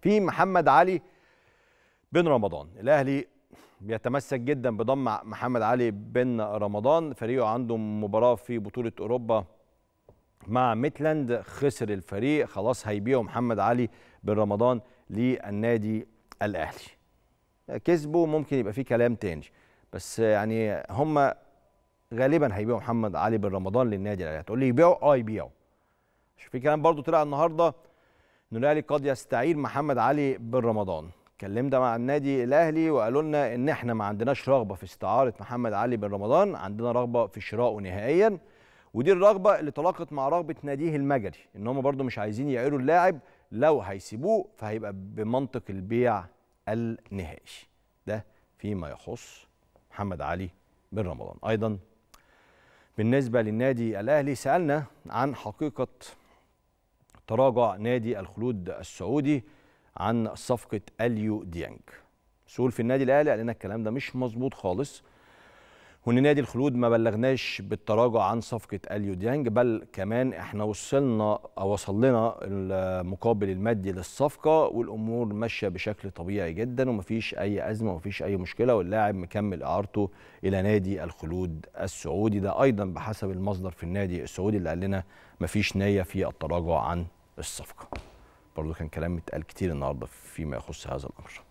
في محمد علي بن رمضان. الأهلي بيتمسك جدا بضم محمد علي بن رمضان. فريقه عنده مباراة في بطولة أوروبا مع ميتلاند. خسر الفريق خلاص هيبيعوا محمد علي بن رمضان للنادي الأهلي. كسبوا ممكن يبقى في كلام تاني. بس يعني هم غالبا هيبيعوا محمد علي بن رمضان للنادي الأهلي. هتقول لي يبيعوا؟ آه يبيعوا. في كلام برضو طلع النهارده. ان الأهلي قد يستعير محمد علي بن رمضان اتكلمنا مع النادي الأهلي وقالوا لنا إن إحنا ما عندناش رغبة في استعارة محمد علي بن رمضان عندنا رغبة في شرائه نهائيا ودي الرغبة اللي تلاقت مع رغبة ناديه المجري إن هم برضو مش عايزين يعيروا اللاعب لو هيسيبوه فهيبقى بمنطق البيع النهائي. ده فيما يخص محمد علي بن رمضان أيضا بالنسبة للنادي الأهلي سألنا عن حقيقة تراجع نادي الخلود السعودي عن صفقة أليو ديانج. مسؤول في النادي الأهلي قال لنا الكلام ده مش مظبوط خالص وإن نادي الخلود ما بلغناش بالتراجع عن صفقة أليو ديانج بل كمان إحنا وصلنا أو وصل لنا المقابل المادي للصفقة والأمور ماشية بشكل طبيعي جدا ومفيش أي أزمة ومفيش أي مشكلة واللاعب مكمل إعارته إلى نادي الخلود السعودي. ده أيضا بحسب المصدر في النادي السعودي اللي قال لنا مفيش نية في التراجع عن الصفقة. برضه كان كلام اتقال كتير النهارده فيما يخص هذا الأمر.